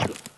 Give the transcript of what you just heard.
you